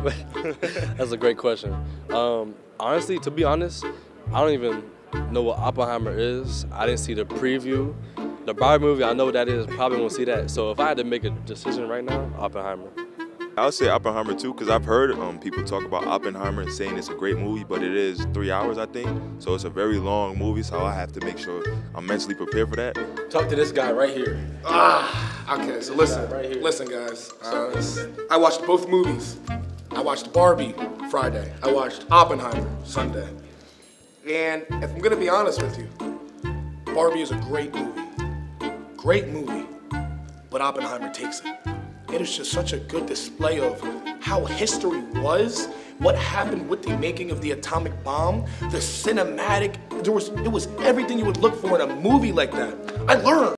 That's a great question. Um, honestly, to be honest, I don't even know what Oppenheimer is. I didn't see the preview. The Barbie movie, I know what that is. Probably won't see that. So if I had to make a decision right now, Oppenheimer. I would say Oppenheimer too, because I've heard um, people talk about Oppenheimer and saying it's a great movie, but it is three hours, I think. So it's a very long movie, so I have to make sure I'm mentally prepared for that. Talk to this guy right here. Ah, okay. So listen, right here. listen, guys. Uh, I watched both movies. I watched Barbie Friday. I watched Oppenheimer Sunday. And if I'm gonna be honest with you, Barbie is a great movie. Great movie. But Oppenheimer takes it. It is just such a good display of how history was, what happened with the making of the atomic bomb, the cinematic. There was it was everything you would look for in a movie like that. I learned.